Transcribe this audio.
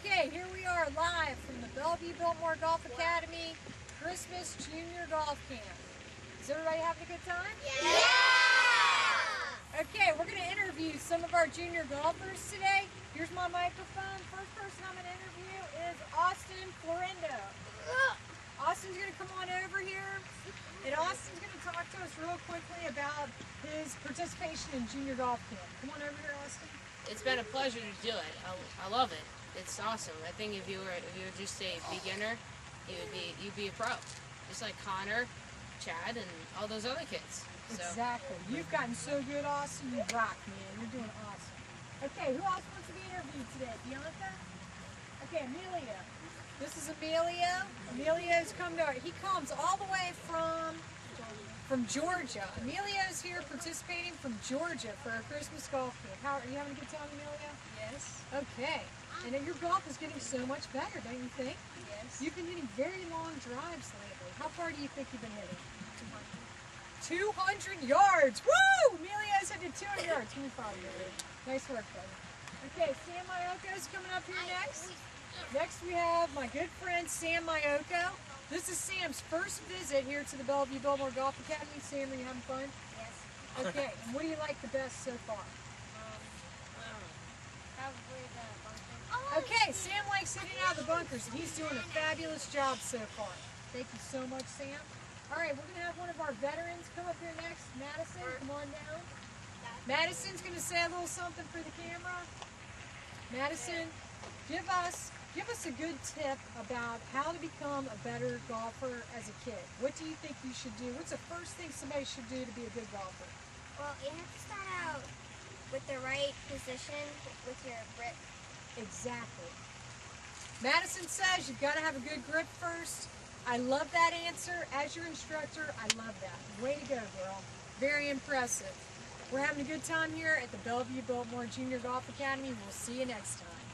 Okay, here we are live from the Belleview Biltmore Golf Academy Christmas Junior Golf Camp. Is everybody having a good time? Yeah! Okay, we're going to interview some of our junior golfers today. Here's my microphone. First person I'm going to interview is Austin Florendo. Austin's going to come on over here, and Austin's going to talk to us real quickly about his participation in junior golf camp. Come on over here, Austin. It's been a pleasure to do it. I, I love it. It's awesome. I think if you were if you were just a beginner, you would be you'd be a pro, just like Connor, Chad, and all those other kids. So Exactly. You've gotten so good, Austin. You rock, man. You're doing awesome. Okay, who else wants to be interviewed today? Bianca? Okay, Amelia. This is Amelia. Amelia Emilio's come to, our he comes all the way from from Georgia. Emilio's here participating from Georgia for our Christmas golf camp. How are you having a good time, Amelia? yes, Okay. And your golf is getting so much better, don't you think? yes. You've been hitting very long drives lately. How far do you think you've been hitting? 200 yards. Woo! Emilio's hitting 200 yards. Me five, Emilio. Nice work, buddy. Okay, Sam is coming up here next. Next we have my good friend Sam Mayoko. This is Sam's first visit here to the Belleview Biltmore Golf Academy. Sam, are you having fun? Yes. Okay, and what do you like the best so far? Probably the bunker. Okay, Sam likes hitting out of the bunkers, and he's doing a fabulous job so far. Thank you so much, Sam. All right, we're going to have one of our veterans come up here next. Madison, come on down. Madison's going to say a little something for the camera. Madison, give us give us a good tip about how to become a better golfer as a kid. What do you think you should do? What's the first thing somebody should do to be a good golfer? Well, you have to start out with the right position with your grip. Exactly. Madison says you've got to have a good grip first. I love that answer. As your instructor, I love that. Way to go, girl. Very impressive. We're having a good time here at the Belleview Biltmore Junior Golf Academy. We'll see you next time.